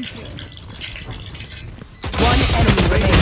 One enemy remaining.